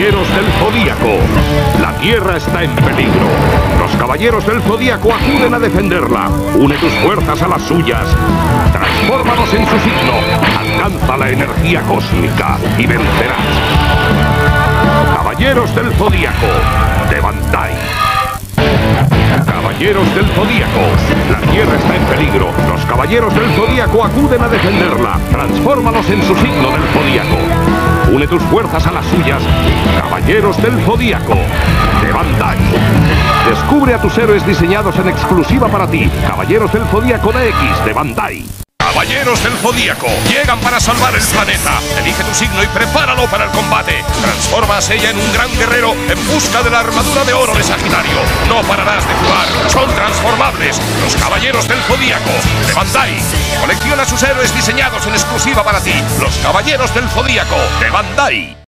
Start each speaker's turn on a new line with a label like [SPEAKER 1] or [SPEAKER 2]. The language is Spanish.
[SPEAKER 1] Caballeros del Zodíaco. La Tierra está en peligro. Los Caballeros del Zodíaco acuden a defenderla. Une tus fuerzas a las suyas. Transfórmalos en su signo. Alcanza la energía cósmica y vencerás. Caballeros del Zodíaco Bandai. Caballeros del Zodíaco. La Tierra está en peligro. Los Caballeros del Zodíaco acuden a defenderla. Transfórmalos en su signo del Zodíaco. Une tus fuerzas a las suyas. Caballeros del Zodíaco. De Bandai. Descubre a tus héroes diseñados en exclusiva para ti. Caballeros del Zodíaco DX de Bandai. Caballeros del Zodíaco llegan para salvar el planeta. Elige tu signo y prepáralo para el combate. Transforma a Seiya en un gran guerrero en busca de la armadura de oro de Sagitario. No pararás de jugar. Son transformables. Los Caballeros del Zodíaco de Bandai. Colecciona sus héroes diseñados en exclusiva para ti. Los Caballeros del Zodíaco de Bandai.